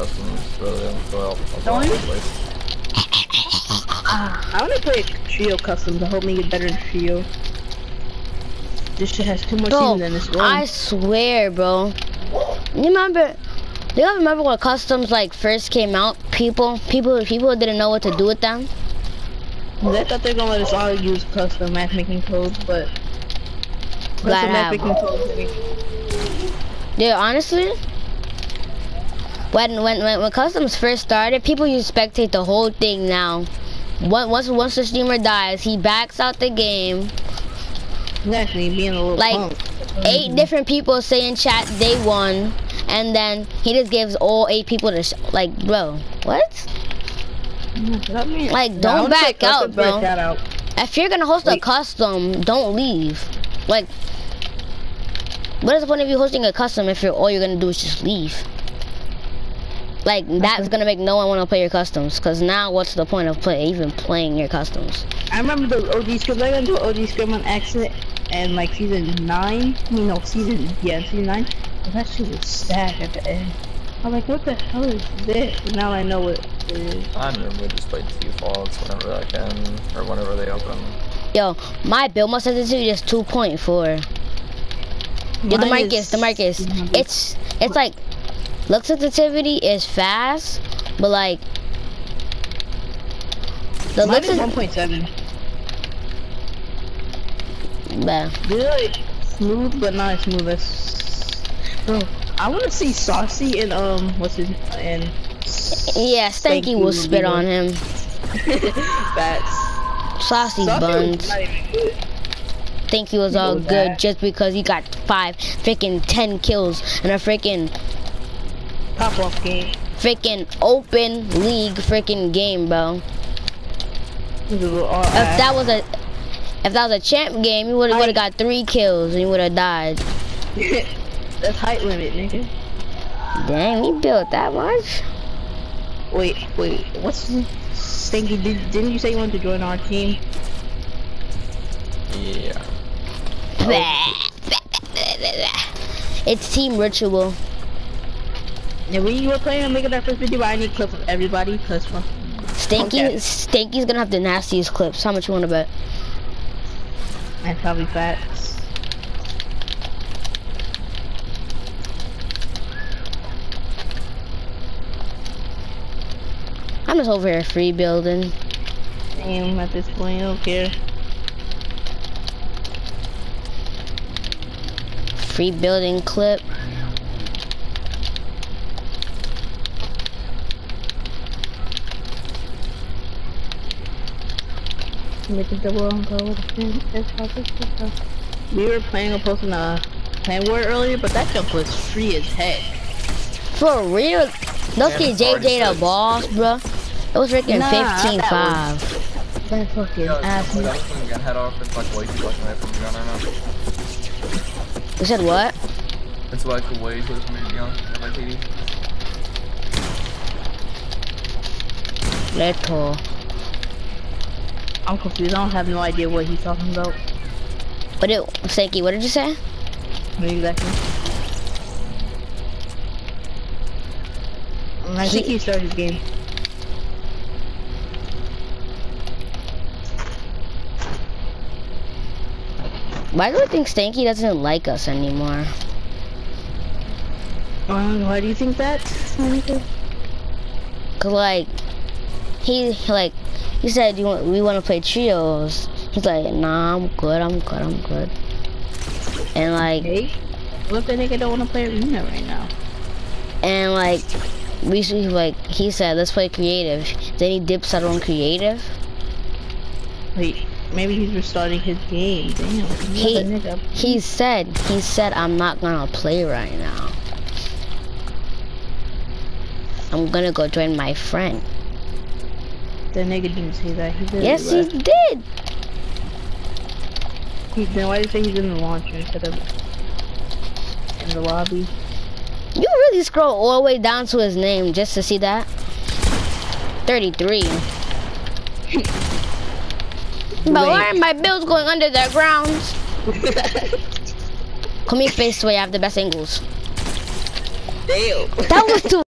customs, so they don't go out all Don't over you? the place. Ah, I wanna play trio customs to help me get better in trio. This shit has too much Bro, in this room. I swear, bro. You remember? Do you remember when customs like first came out? People, people, people didn't know what to do with them. I thought they were gonna let us all use custom matchmaking codes, but Glad custom matchmaking codes. Yeah, honestly, when when when, when customs first started, people used to spectate the whole thing. Now, Once once once the streamer dies, he backs out the game. Exactly, being a little Like, punk. Eight mm-hmm. different people say in chat they won, and then he just gives all eight people the sh like, bro, what? Like, don't wanna back out, bro. shout out. If you're gonna host a custom, don't leave. Like, what is the point of you hosting a custom if you're all you're gonna do is just leave? Like, that's gonna make no one wanna play your customs. Cause now, what's the point of play even playing your customs? I remember the OG script. I got into an OG script on accident, and like season nine, I mean, no, season yeah, season nine. But that shit was stacked at the end. I'm like, what the hell is this? Now I know what it is. I normally just play defaults whenever I can, or whenever they open. Yo, my build must have sensitivity is 2.4. Yo, the Mine Marcus, is the Marcus. 300. It's it's like look sensitivity is fast, but like the Mine is sensitivity. 1.7. Bruh. Good, smooth, but not as smooth as. Bro, I want to see Saucy and um, what's his and. Yeah, Stanky Stanky will spit on him. That's. Saucy buns. Think he was all good that. just because he got five freaking ten kills and a freaking Pop off game. freaking open league freaking game, bro. This is all If that was a if that was a champ game, you would I- would have got three kills and you would have died. That's height limit, nigga. Dang, he built that much. Wait, wait, what's Stinky? Did, didn't you say you wanted to join our team? Yeah. It's team ritual. Yeah, we were playing making that first video, but I need clips of everybody, cause fuck. Stanky, Okay. Stanky's gonna have the nastiest clips. How much you wanna bet? And probably facts. I'm just over here free building. Damn, at this point, I don't care. Free building clip. Make a double on gold. We were planning on posting uh, a plan word earlier, but that jump was free as heck. For real, don't Yeah, get JJ the boss, bro. It was freaking Nah, that 15-5. That fucking Yo, ass. like, I was gonna get head off. It's like way too much away from the gun right now. You said what? It's like a way too from me to be on my TV. Leto. I'm confused. I don't have no idea what he's talking about. What did Stanky? What did you say? What exactly? I think he started his game. Why do I think Stanky doesn't like us anymore? Um, why do you think that? Cause like, he like, he said you want, we want to play trios. He's like, nah, I'm good, I'm good, I'm good. And like, Hey, what if the nigga don't want to play arena right now? and like, we like, he said let's play creative. Then he dips out on creative. Wait, maybe he's restarting his game. Damn, He- what a nigga. He said, he said I'm not gonna play right now. I'm gonna go join my friend. The nigga didn't say that. He did. Yes, he did. He, then why did you say he's in the launcher instead of in the lobby? You really scroll all the way down to his name just to see that? 33. But why are my bills going under the ground? Come here, face the way I have the best angles. Damn. That was too